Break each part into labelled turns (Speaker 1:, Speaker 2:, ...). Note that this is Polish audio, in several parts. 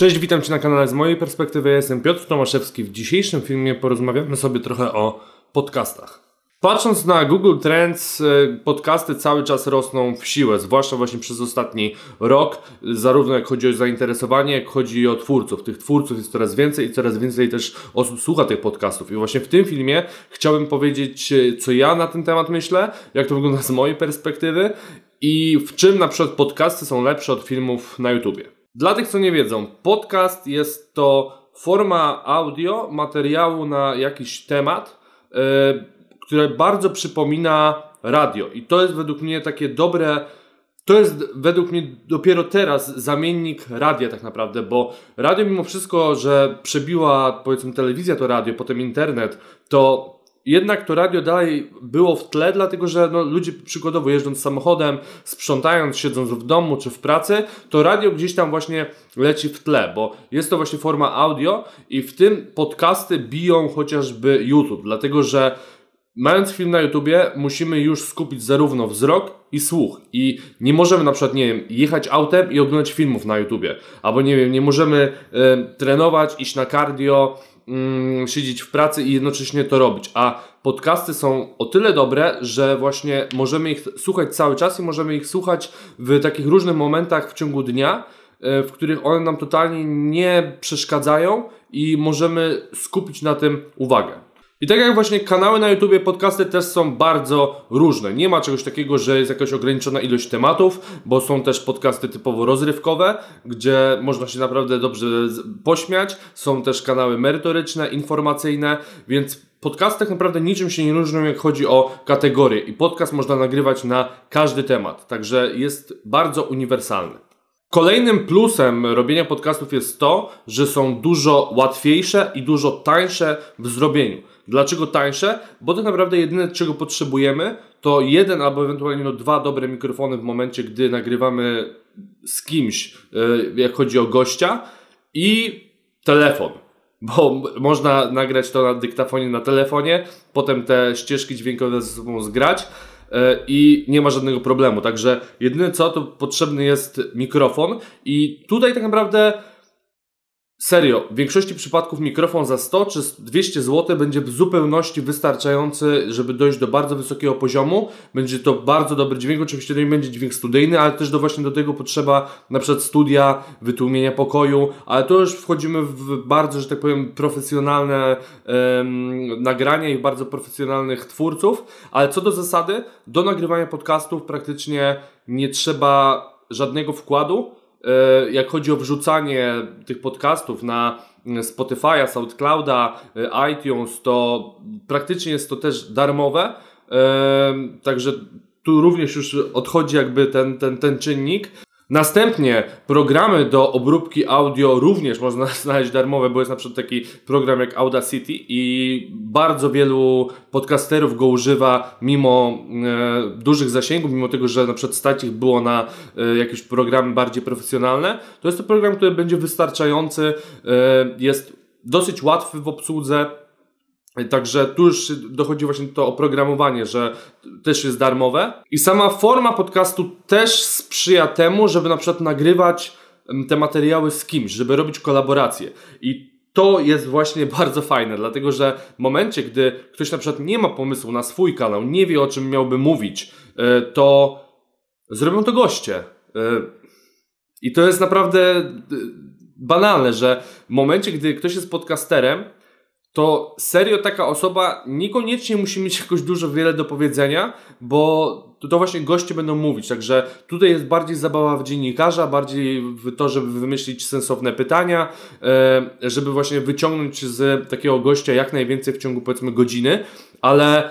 Speaker 1: Cześć, witam Cię na kanale z mojej perspektywy. Ja jestem Piotr Tomaszewski. W dzisiejszym filmie porozmawiamy sobie trochę o podcastach. Patrząc na Google Trends, e, podcasty cały czas rosną w siłę, zwłaszcza właśnie przez ostatni rok, zarówno jak chodzi o zainteresowanie, jak chodzi o twórców. Tych twórców jest coraz więcej i coraz więcej też osób słucha tych podcastów. I właśnie w tym filmie chciałbym powiedzieć, e, co ja na ten temat myślę, jak to wygląda z mojej perspektywy i w czym na przykład podcasty są lepsze od filmów na YouTubie. Dla tych, co nie wiedzą, podcast jest to forma audio, materiału na jakiś temat, yy, które bardzo przypomina radio. I to jest według mnie takie dobre. To jest według mnie dopiero teraz zamiennik radia tak naprawdę, bo radio mimo wszystko, że przebiła powiedzmy telewizja to radio, potem internet, to jednak to radio dalej było w tle, dlatego że no, ludzie przykładowo jeżdżąc samochodem, sprzątając, siedząc w domu czy w pracy, to radio gdzieś tam właśnie leci w tle, bo jest to właśnie forma audio i w tym podcasty biją chociażby YouTube, dlatego że mając film na YouTubie, musimy już skupić zarówno wzrok i słuch. I nie możemy na przykład, nie wiem, jechać autem i oglądać filmów na YouTubie. Albo nie wiem, nie możemy y, trenować, iść na cardio, mm, siedzieć w pracy i jednocześnie to robić. A podcasty są o tyle dobre, że właśnie możemy ich słuchać cały czas i możemy ich słuchać w takich różnych momentach w ciągu dnia, e, w których one nam totalnie nie przeszkadzają i możemy skupić na tym uwagę. I tak jak właśnie kanały na YouTube, podcasty też są bardzo różne. Nie ma czegoś takiego, że jest jakaś ograniczona ilość tematów, bo są też podcasty typowo rozrywkowe, gdzie można się naprawdę dobrze pośmiać. Są też kanały merytoryczne, informacyjne, więc podcasty tak naprawdę niczym się nie różnią, jak chodzi o kategorie. I podcast można nagrywać na każdy temat, także jest bardzo uniwersalny. Kolejnym plusem robienia podcastów jest to, że są dużo łatwiejsze i dużo tańsze w zrobieniu. Dlaczego tańsze? Bo tak naprawdę jedyne czego potrzebujemy to jeden albo ewentualnie no dwa dobre mikrofony w momencie, gdy nagrywamy z kimś, e, jak chodzi o gościa i telefon. Bo można nagrać to na dyktafonie na telefonie, potem te ścieżki dźwiękowe ze sobą zgrać e, i nie ma żadnego problemu. Także jedyne co, to potrzebny jest mikrofon i tutaj tak naprawdę Serio, w większości przypadków mikrofon za 100 czy 200 zł będzie w zupełności wystarczający, żeby dojść do bardzo wysokiego poziomu. Będzie to bardzo dobry dźwięk, oczywiście to nie będzie dźwięk studyjny, ale też do właśnie do tego potrzeba na przykład studia, wytłumienia pokoju, ale to już wchodzimy w bardzo, że tak powiem, profesjonalne um, nagrania i bardzo profesjonalnych twórców, ale co do zasady, do nagrywania podcastów praktycznie nie trzeba żadnego wkładu, jak chodzi o wrzucanie tych podcastów na Spotify'a, SoundClouda, e, iTunes, to praktycznie jest to też darmowe. E, także tu również już odchodzi jakby ten, ten, ten czynnik. Następnie programy do obróbki audio również można znaleźć darmowe, bo jest na przykład taki program jak Audacity i bardzo wielu podcasterów go używa mimo e, dużych zasięgów, mimo tego, że na przykład stać ich było na e, jakieś programy bardziej profesjonalne. To jest to program, który będzie wystarczający, e, jest dosyć łatwy w obsłudze, Także tu już dochodzi właśnie to oprogramowanie, że też jest darmowe. I sama forma podcastu też sprzyja temu, żeby na przykład nagrywać te materiały z kimś, żeby robić kolaboracje. I to jest właśnie bardzo fajne, dlatego że w momencie, gdy ktoś na przykład nie ma pomysłu na swój kanał, nie wie o czym miałby mówić, e, to zrobią to goście. E, I to jest naprawdę e, banalne, że w momencie, gdy ktoś jest podcasterem, to serio taka osoba niekoniecznie musi mieć jakoś dużo wiele do powiedzenia, bo to, właśnie goście będą mówić. Także tutaj jest bardziej zabawa w dziennikarza, bardziej w to, żeby wymyślić sensowne pytania, e, żeby właśnie wyciągnąć z takiego gościa jak najwięcej w ciągu powiedzmy godziny, ale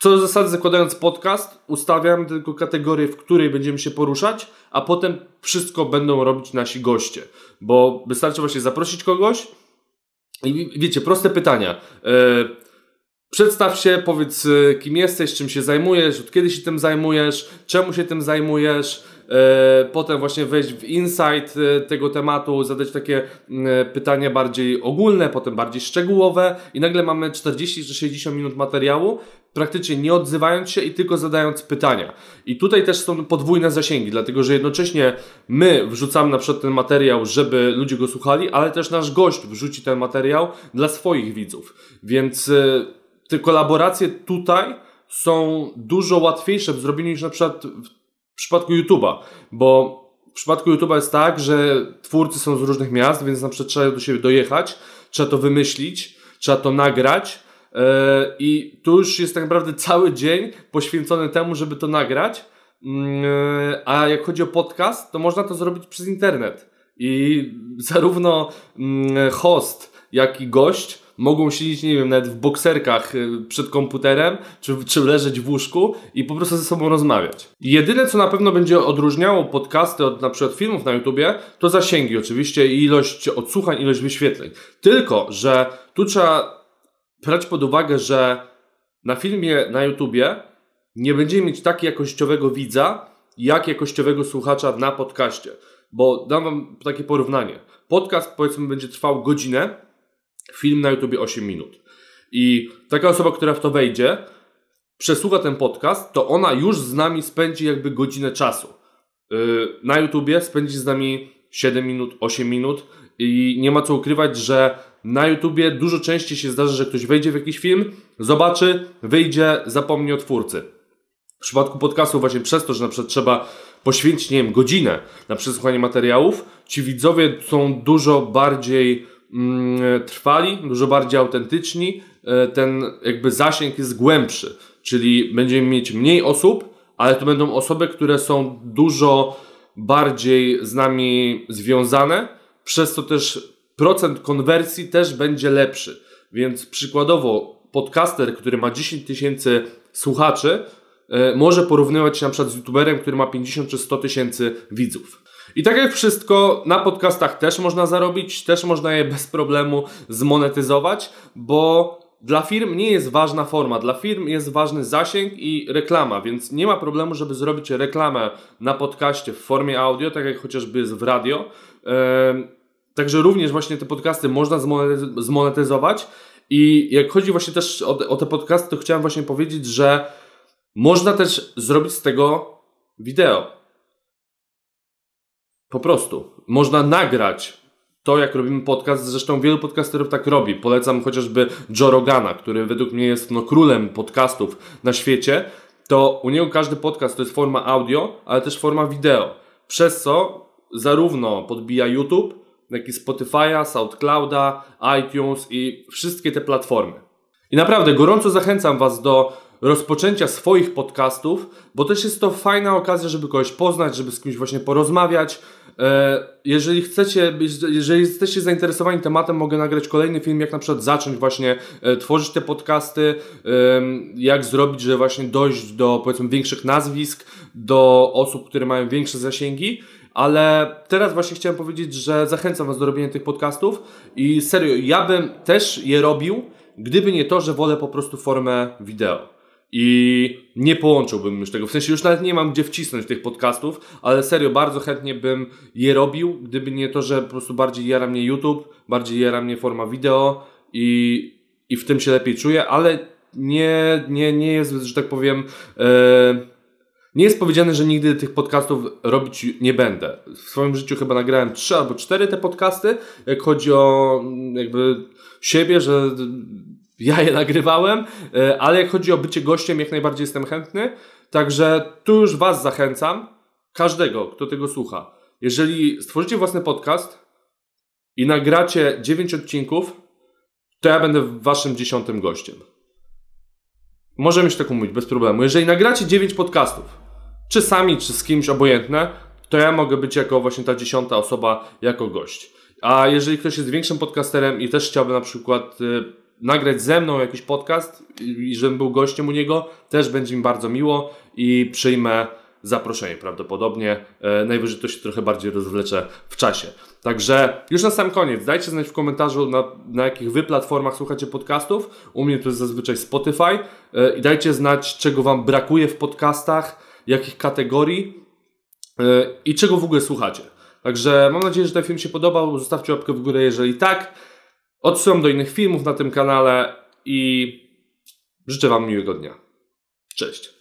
Speaker 1: co do zasady, zakładając podcast, ustawiam tylko kategorię, w której będziemy się poruszać, a potem wszystko będą robić nasi goście. Bo wystarczy właśnie zaprosić kogoś, i wiecie, proste pytania. E, przedstaw się, powiedz e, kim jesteś, czym się zajmujesz, od kiedy się tym zajmujesz, czemu się tym zajmujesz, potem właśnie wejść w insight e, tego tematu, zadać takie e, pytania bardziej ogólne, potem bardziej szczegółowe i nagle mamy 40 czy 60 minut materiału, praktycznie nie odzywając się i tylko zadając pytania. I tutaj też są podwójne zasięgi, dlatego że jednocześnie my wrzucamy na przykład ten materiał, żeby ludzie go słuchali, ale też nasz gość wrzuci ten materiał dla swoich widzów. Więc e, te kolaboracje tutaj są dużo łatwiejsze w zrobieniu niż na przykład przypadku YouTube'a, bo w przypadku YouTube'a jest tak, że twórcy są z różnych miast, więc na przykład trzeba do siebie dojechać, trzeba to wymyślić, trzeba to nagrać, E, I tu już jest tak naprawdę cały dzień poświęcony temu, żeby to nagrać. Mm, e, a jak chodzi o podcast, to można to zrobić przez internet. I zarówno mm, host, jak i gość mogą siedzieć, nie wiem, nawet w bokserkach e, przed komputerem, czy, czy leżeć w łóżku i po prostu ze sobą rozmawiać. Jedyne, co na pewno będzie odróżniało podcasty od na przykład filmów na YouTubie, to zasięgi oczywiście i ilość odsłuchań, ilość wyświetleń. Tylko, że tu trzeba brać pod uwagę, że na filmie na YouTubie nie będziemy mieć tak jakościowego widza, jak jakościowego słuchacza na podcaście. Bo dam wam takie porównanie. Podcast powiedzmy będzie trwał godzinę, film na YouTubie 8 minut. I taka osoba, która w to wejdzie, przesłucha ten podcast, to ona już z nami spędzi jakby godzinę czasu. Yy, na YouTubie spędzi z nami 7 minut, 8 minut i nie ma co ukrywać, że na YouTubie dużo częściej się zdarza, że ktoś wejdzie w jakiś film, zobaczy, wyjdzie, zapomni o twórcy. W przypadku podcastu właśnie przez to, że na przykład trzeba poświęcić, nie wiem, godzinę na przesłuchanie materiałów, ci widzowie są dużo bardziej trwali, dużo bardziej autentyczni, e, ten jakby zasięg jest głębszy, czyli będziemy mieć mniej osób, ale to będą osoby, które są dużo bardziej z nami związane, przez to też procent konwersji też będzie lepszy. Więc przykładowo podcaster, który ma 10 tysięcy słuchaczy, e, może porównywać się na przykład z youtuberem, który ma 50 czy 100 tysięcy widzów. I tak jak wszystko, na podcastach też można zarobić, też można je bez problemu zmonetyzować, bo dla firm nie jest ważna forma, dla firm jest ważny zasięg i reklama, więc nie ma problemu, żeby zrobić reklamę na podcaście w formie audio, tak jak chociażby jest w radio. Także również właśnie te podcasty można zmonetyzować. I jak chodzi właśnie też o o te podcasty, to chciałem właśnie powiedzieć, że można też zrobić z tego wideo. Po prostu. Można nagrać to, jak robimy podcast. Zresztą wielu podcasterów tak robi. Polecam chociażby Joe Rogana, który według mnie jest no, królem podcastów na świecie. To u niego każdy podcast to jest forma audio, ale też forma wideo. Przez co zarówno podbija YouTube, jak i Spotify'a, SoundClouda, iTunes i wszystkie te platformy. I naprawdę gorąco zachęcam Was do rozpoczęcia swoich podcastów, bo też jest to fajna okazja, żeby kogoś poznać, żeby z kimś właśnie porozmawiać. E, jeżeli chcecie, jeżeli jesteście zainteresowani tematem, mogę nagrać kolejny film, jak na przykład zacząć właśnie e, tworzyć te podcasty, jak zrobić, żeby właśnie dojść do powiedzmy większych nazwisk, do osób, które mają większe zasięgi. Ale teraz właśnie chciałem powiedzieć, że zachęcam Was do robienia tych podcastów i serio, ja bym też je robił, gdyby nie to, że wolę po prostu formę wideo. I nie połączyłbym już tego. W sensie już nawet nie mam gdzie wcisnąć tych podcastów, ale serio, bardzo chętnie bym je robił, gdyby nie to, że po prostu bardziej jara mnie YouTube, bardziej jara mnie forma wideo i, i w tym się lepiej czuję, ale nie, nie, nie jest, że tak powiem, e, nie jest powiedziane, że nigdy tych podcastów robić nie będę. W swoim życiu chyba nagrałem trzy albo cztery te podcasty, jak chodzi o mm, jakby siebie, że ja je nagrywałem, e, ale jak chodzi o bycie gościem, jak najbardziej jestem chętny. Także tu już Was zachęcam, każdego, kto tego słucha. Jeżeli stworzycie własny podcast i nagracie 9 odcinków, to ja będę Waszym dziesiątym gościem. Możemy się tak umówić, bez problemu. Jeżeli nagracie 9 podcastów, czy sami, czy z kimś obojętne, to ja mogę być jako właśnie ta dziesiąta osoba, jako gość. A jeżeli ktoś jest większym podcasterem i też chciałby na przykład y, nagrać ze mną jakiś podcast i żebym był gościem u niego, też będzie mi bardzo miło i przyjmę zaproszenie prawdopodobnie. E, najwyżej to się trochę bardziej rozwlecze w czasie. Także już na sam koniec, dajcie znać w komentarzu na, na jakich wy platformach słuchacie podcastów. U mnie to jest zazwyczaj Spotify. E, I dajcie znać, czego wam brakuje w podcastach, jakich kategorii. i czego w ogóle słuchacie. Także mam nadzieję, że ten film się podobał. Zostawcie łapkę w górę, jeżeli tak. Odsyłam do innych filmów na tym kanale i życzę Wam miłego dnia. Cześć.